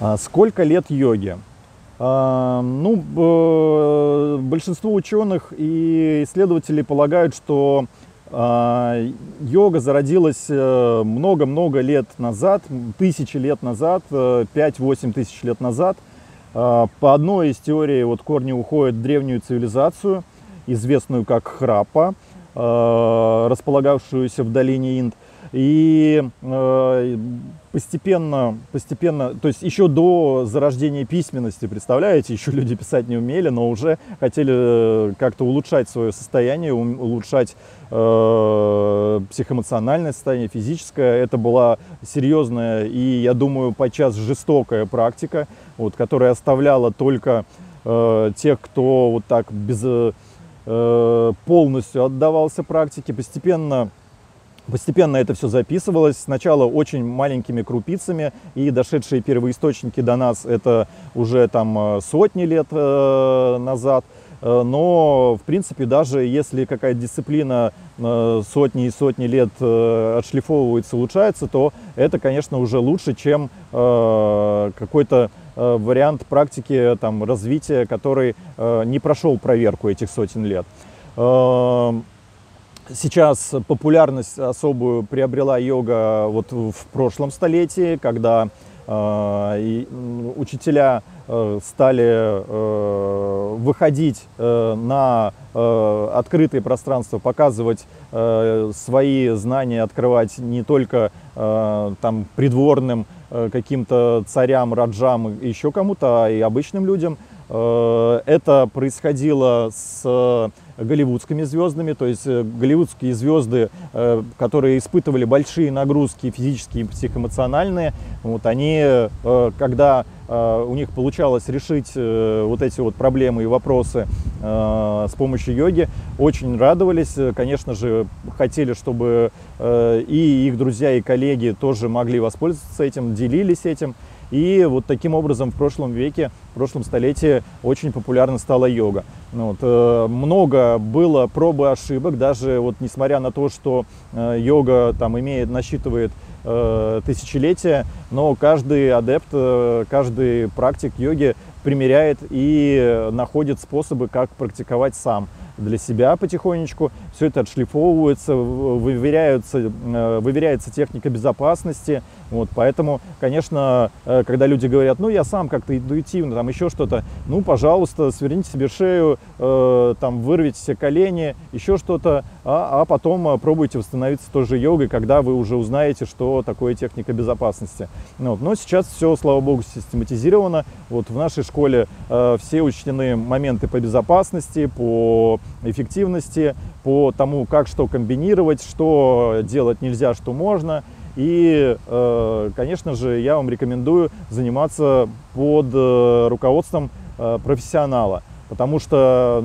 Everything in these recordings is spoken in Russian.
А сколько лет йоге? А, ну, э, большинство ученых и исследователей полагают, что а, йога зародилась э, много-много лет назад, тысячи лет назад, 5-8 э, тысяч лет назад. По одной из теорий вот корни уходят в древнюю цивилизацию, известную как Храпа, располагавшуюся в долине Инд. И э, постепенно, постепенно, то есть еще до зарождения письменности, представляете, еще люди писать не умели, но уже хотели э, как-то улучшать свое состояние, улучшать э, психоэмоциональное состояние, физическое. Это была серьезная и, я думаю, подчас жестокая практика, вот, которая оставляла только э, тех, кто вот так без, э, полностью отдавался практике. Постепенно Постепенно это все записывалось, сначала очень маленькими крупицами, и дошедшие первоисточники до нас это уже там э, сотни лет э, назад. Э, но, в принципе, даже если какая-то дисциплина сотни и сотни лет отшлифовывается, улучшается, то это, конечно, уже лучше, чем какой-то вариант практики там, развития, который не прошел проверку этих сотен лет. Сейчас популярность особую приобрела йога вот в прошлом столетии, когда э, учителя э, стали э, выходить на открытые пространства, показывать свои знания, открывать не только там придворным каким-то царям, раджам, еще кому-то, а и обычным людям. Э, это происходило с голливудскими звездами, то есть э, голливудские звезды, э, которые испытывали большие нагрузки физические и психоэмоциональные, вот они, э, когда у них получалось решить вот эти вот проблемы и вопросы с помощью йоги, очень радовались, конечно же, хотели, чтобы и их друзья, и коллеги тоже могли воспользоваться этим, делились этим. И вот таким образом в прошлом веке, в прошлом столетии очень популярна стала йога. Ну вот, э, много было пробы ошибок, даже вот несмотря на то, что э, йога там имеет, насчитывает э, тысячелетия, но каждый адепт, каждый практик йоги примеряет и находит способы, как практиковать сам для себя потихонечку. Все это отшлифовывается, выверяются, э, выверяется техника безопасности. Вот, поэтому, конечно, э, когда люди говорят, ну, я сам как-то интуитивно, там еще что-то, ну, пожалуйста, сверните себе шею, э, там, вырвите себе колени, еще что-то, а, а потом пробуйте восстановиться тоже йогой, когда вы уже узнаете, что такое техника безопасности. Ну, вот, но сейчас все, слава богу, систематизировано. Вот в нашей школе э, все учтены моменты по безопасности, по эффективности, по тому, как что комбинировать, что делать нельзя, что можно. И, э, конечно же, я вам рекомендую заниматься под э, руководством э, профессионала. Потому что,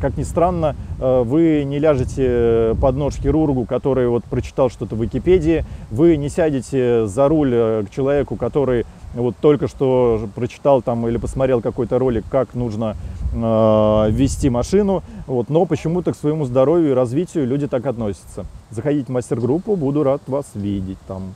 как ни странно, вы не ляжете под нож хирургу, который вот прочитал что-то в Википедии, вы не сядете за руль к человеку, который вот только что прочитал там или посмотрел какой-то ролик, как нужно э, вести машину, вот, но почему-то к своему здоровью и развитию люди так относятся. Заходите в мастер-группу, буду рад вас видеть там.